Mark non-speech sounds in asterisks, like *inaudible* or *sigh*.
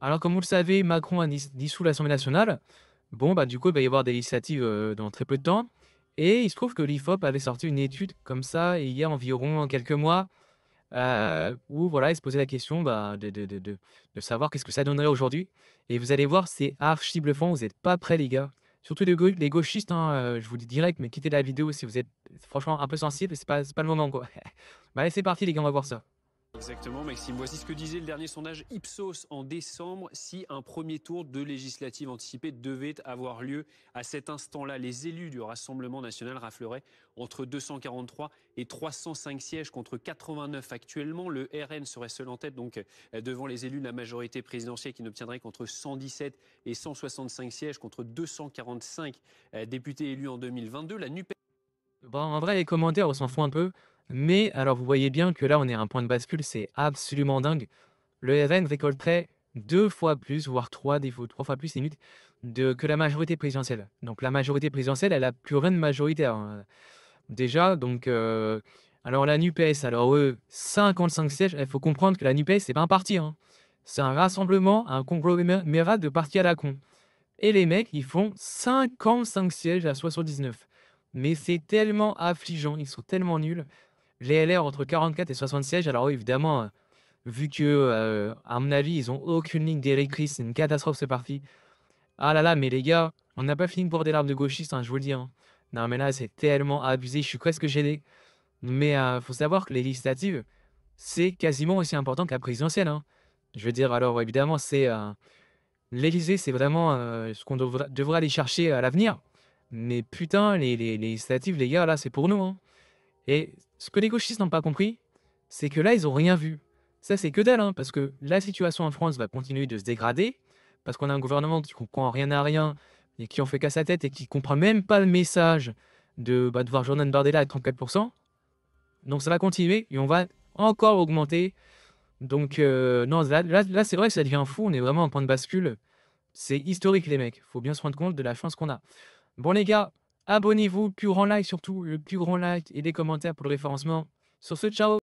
Alors, comme vous le savez, Macron a dis- dissous l'Assemblée nationale. Bon, bah, du coup, il va y avoir des législatives euh, dans très peu de temps. Et il se trouve que l'IFOP avait sorti une étude comme ça, il y a environ quelques mois, euh, où voilà, il se posait la question bah, de, savoir qu'est-ce que ça donnerait aujourd'hui. Et vous allez voir, c'est archi bluffant, vous n'êtes pas prêts, les gars. Surtout les, gau- les gauchistes, hein, euh, je vous dis direct, mais quittez la vidéo si vous êtes franchement un peu sensible, c'est pas, pas le moment, quoi. *laughs* bah, allez, c'est parti, les gars, on va voir ça. Exactement, Maxime. Voici ce que disait le dernier sondage Ipsos en décembre. Si un premier tour de législative anticipée devait avoir lieu à cet instant-là, les élus du Rassemblement national rafleraient entre 243 et 305 sièges contre 89 actuellement. Le RN serait seul en tête, donc euh, devant les élus de la majorité présidentielle qui n'obtiendrait qu'entre 117 et 165 sièges contre 245 euh, députés élus en 2022. La NUPES en vrai, les commentaires, on s'en fout un peu. Mais alors, vous voyez bien que là, on est à un point de bascule, c'est absolument dingue. Le RN récolterait deux fois plus, voire trois, fois, trois fois plus, limite, que la majorité présidentielle. Donc, la majorité présidentielle, elle a plus rien de majoritaire. hein. Déjà, donc, euh, alors la NUPES, alors eux, 55 sièges, il faut comprendre que la NUPES, c'est pas un parti. hein. C'est un rassemblement, un conglomérat de partis à la con. Et les mecs, ils font 55 sièges à 79. Mais c'est tellement affligeant, ils sont tellement nuls. Les LR entre 44 et 60 sièges, alors oui, évidemment, euh, vu que, euh, à mon avis, ils ont aucune ligne directrice, c'est une catastrophe ce parti. Ah là là, mais les gars, on n'a pas fini pour des larmes de gauchistes, hein, je vous le dis. hein. Non, mais là, c'est tellement abusé, je suis presque gêné. Mais euh, faut savoir que les législatives, c'est quasiment aussi important que la présidentielle. hein. Je veux dire, alors évidemment, c'est euh, l'Élysée, c'est vraiment ce qu'on devra, aller chercher à l'avenir. Mais putain, les, les, les législatives, les gars, là, c'est pour nous. hein. Et ce que les gauchistes n'ont pas compris, c'est que là, ils ont rien vu. Ça, c'est que dalle, hein, parce que la situation en France va continuer de se dégrader, parce qu'on a un gouvernement qui comprend rien à rien, et qui en fait qu'à sa tête, et qui comprend même pas le message de, bah, de voir Jordan Bardella à 34%. Donc ça va continuer, et on va encore augmenter. Donc, euh, non, là, là, là, c'est vrai que ça devient fou, on est vraiment en point de bascule. C'est historique, les mecs. Faut bien se rendre compte de la chance qu'on a. Bon, les gars, abonnez-vous, plus grand like surtout, le plus grand like et des commentaires pour le référencement. Sur ce, ciao